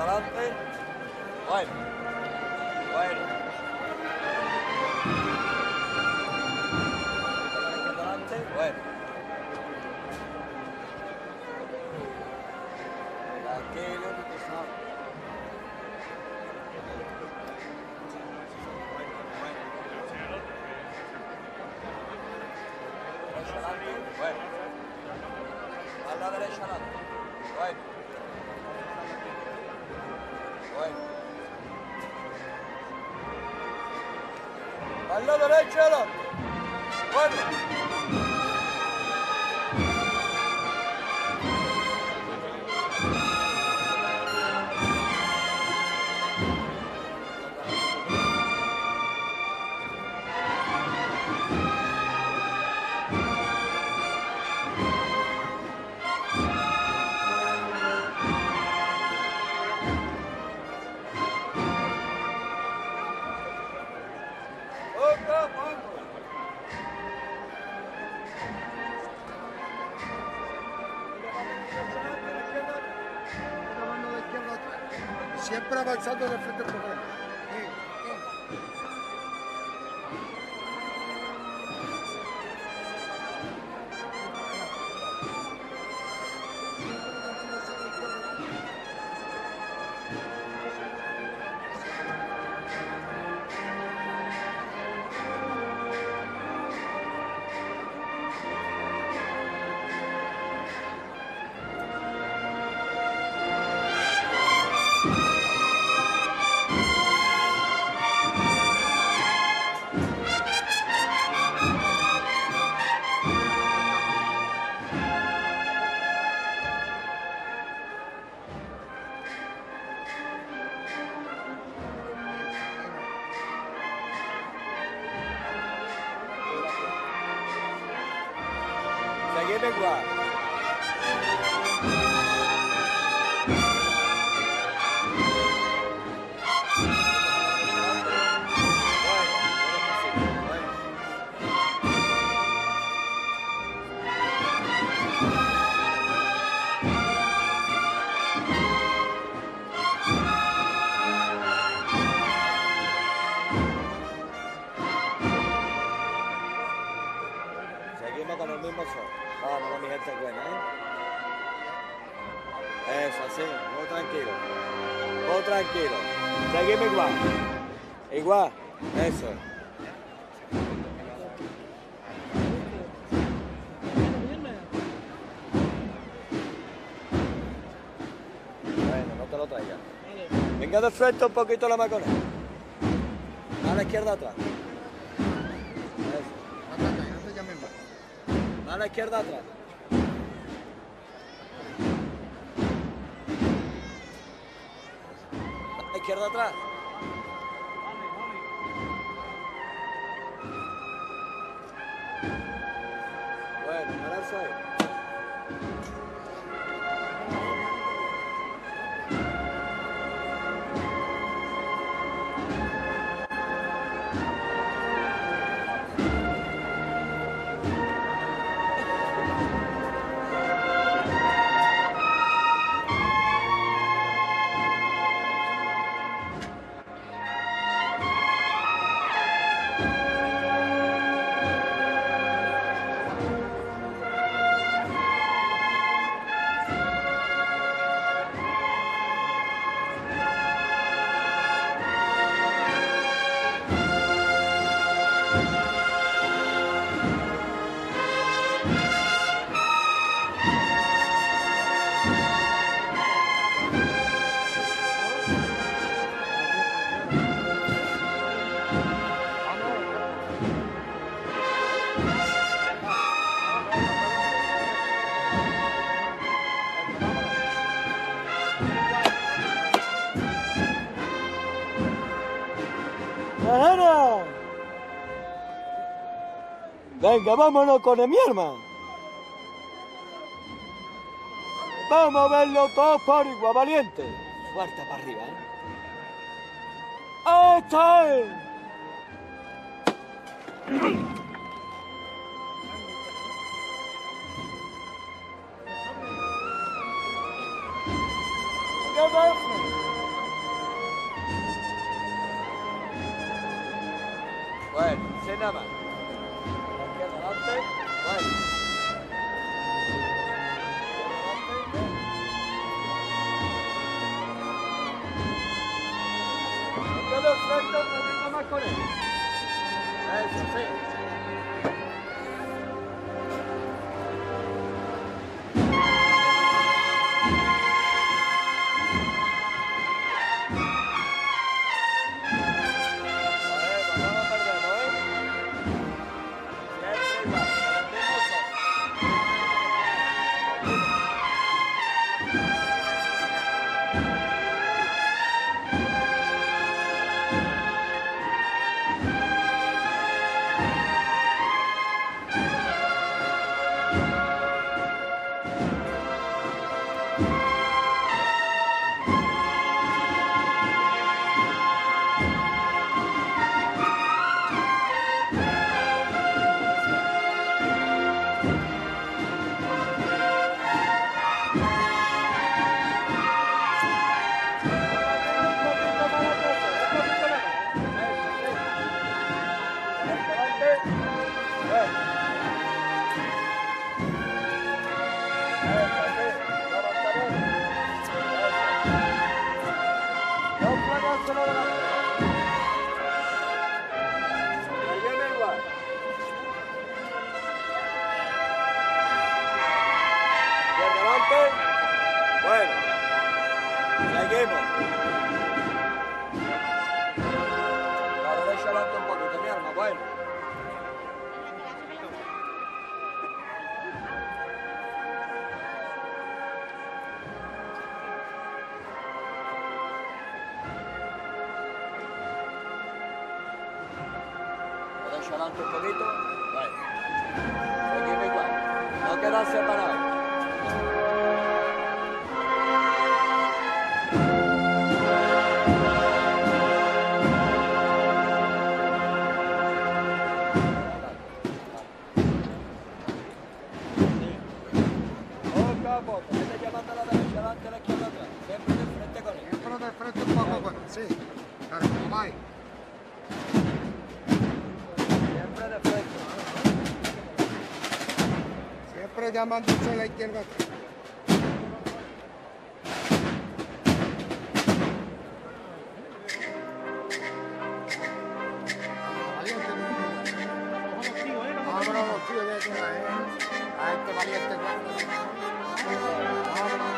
Adelante. Bueno. Bueno. A la derecha adelante. Siempre avanzando en el frente del programa. Vamos, mi gente buena, ¿eh? Eso, así, muy tranquilo. Muy tranquilo. Seguimos igual. Igual, eso. Bueno, no te lo traigas. Venga de frente un poquito la macona. A la izquierda atrás. A la izquierda atrás. A la izquierda atrás. Bueno, ahora soy. Venga, vámonos con el mi hermano. Vamos a verlo todos por igual, valiente. Fuerte para arriba, ¿eh? ¡Ahí está! él! Bueno, sin nada más. Un poquito, bueno. Seguimos igual. No quedan separados.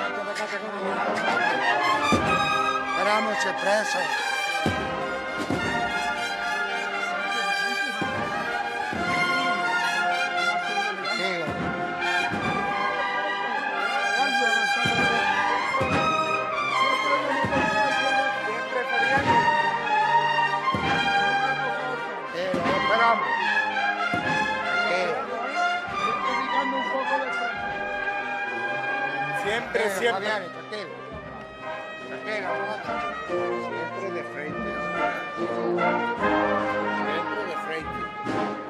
No te dejaste con él. Esperamos ese preso. Raquel. Raquel, aguanta. Siempre de frente. Siempre de frente.